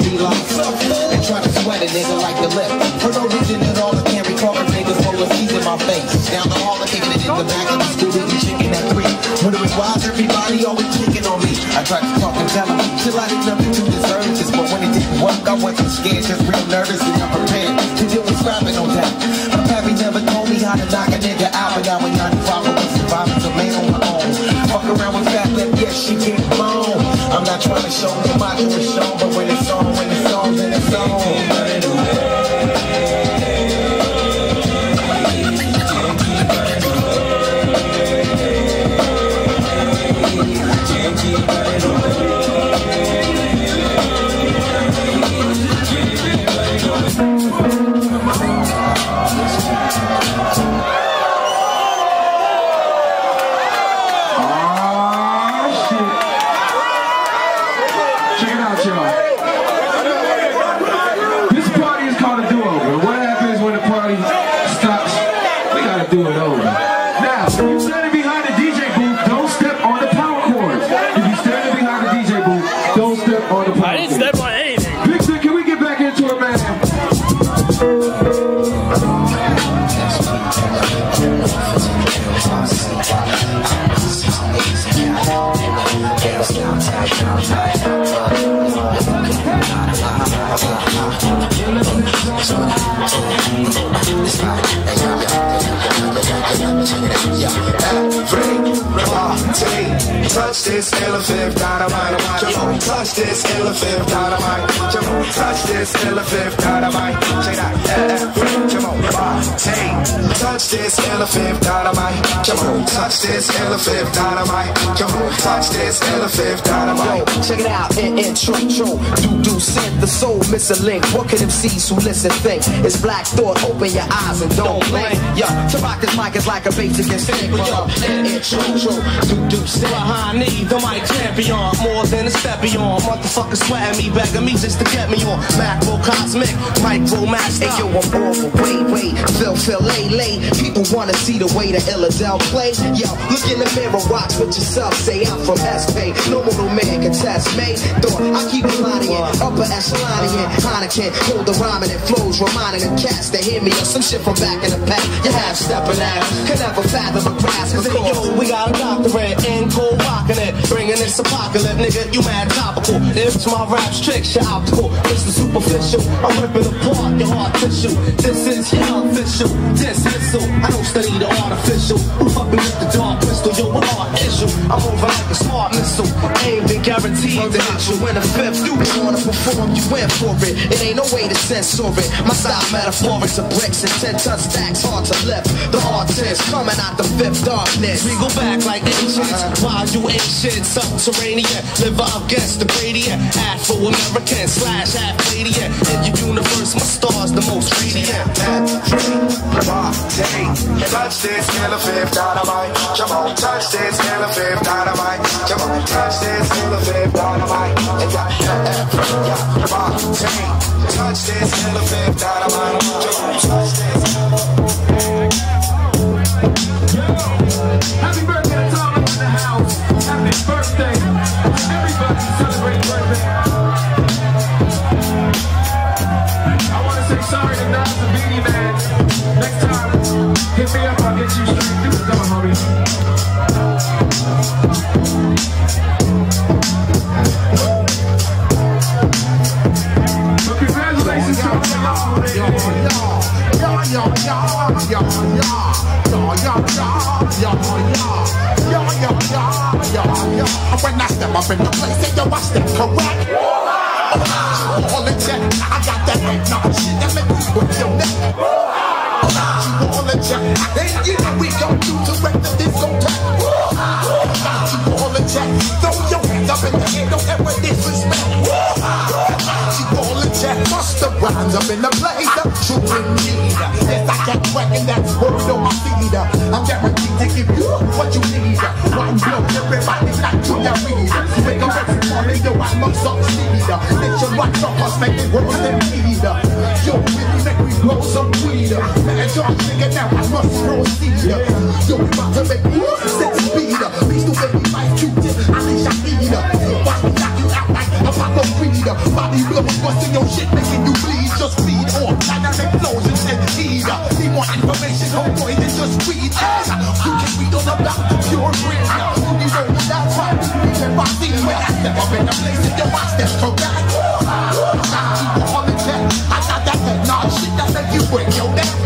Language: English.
be like, and try to sweat a nigga like the lip. For no reason at all, I can't recall a niggas full of seas in my face. Down the hall, I'm kicking it in the back of the school, eating chicken at three. Wondering why is everybody always picking on me? I tried to talk and tell them, till I did nothing to deserve this, but when it didn't work, I wasn't scared, just real nervous and unprepared to deal with scrapping on that. My pappy never told me how to knock a nigga out, but now when 95 I was surviving, a man on my own. Fuck around with fat lip, yes, she not trying to show no macho is shown, but when it's on, if you're standing behind the DJ booth, don't step on the power cords. If you're standing behind the DJ booth, don't step on the power I didn't step on anything. Vikter, can we get back into it, man? Touch this elephant dynamite. Come on, touch this elephant dynamite. Come on, touch this elephant dynamite. Check it. Yeah, Come on, rotate. Touch this elephant dynamite. Come on, touch this elephant dynamite. Come on, touch this elephant dynamite. Yo, check it out, in intro, intro. Do do sent the soul, miss a link. What can MCs who listen think? It's black thought, open your eyes and don't blink. Yo, to rock this mic is like a basic instinct. But yo, in intro, intro. Do do sent. Behind me, the mic champion, more than a step beyond. Motherfucker sweating me, begging me just to get me on. Macro cosmic, micro master. Hey yo, I'm awful, wait, wait, Phil, Phil, lay, lay. People wanna see the way the Illadel play. Yo, look in the mirror, watch what yourself say. I'm from SP, no mortal man can test me. Thought I keep it lying, upper echelon in Heineken, hold the rhyming and flows, reminding the cats that hear me or some shit from back in the past. You have stepping out, can never fathom a grasp. Yo, we got a doctorate in cold rocking it, bringing this apocalypse, nigga. You mad topical. If my rap's tricks, you're optical. It's the superficial. I'm ripping apart your heart tissue. This is your official dismissal. I don't study the artificial. Who fucking with the dark crystal? Yo, what art issue? I'm over like a smart missile. Aimed and guaranteed to hit you in the fifth. You wanna perform, you went for it. It ain't no way to censor it. My style metaphoric to bricks and ten ton stacks, hard to lift. The artist coming out the fifth darkness. We go back like ancients, uh-huh. while you ancient, subterranean, live up against the gradient, Afro-American slash half Canadian. In your universe, my star's the most radiant. Rotate. Touch this elephant dynamite. Come on, touch this elephant dynamite. Come on, touch this elephant dynamite. Yeah, yeah, yeah. Rotate. Touch this elephant dynamite. Come on, touch this. I want to say sorry to Nas and Beanie Man. Next time, hit me up, I'll get you straight through the door, homie. But congratulations to all the When I step up in the place, say yo, I step correct. All in check, I got that no shit that make put your neck. You all in check, and you know we gon' do direct the discotheque. Got you all in check, throw your hands up in the air, don't ever disrespect. You all in check, bust the rhymes up in the nigga, now I must proceed. Yo, we about to make me set the speed up. Please do make me fight you, dip. I think I need up. Watch me knock you out like a pop-up to feed up. Body blows, busting your shit, making you bleed. Just feed off. Dynamic flows and send heat up. Need more information, homeboy, than just weed. You can read all about the pure grit. You be rolling that right. You can rock these when I step up in the place and then watch that come back. Not ah, ah. people on the jet. I got that technology that make you break your neck.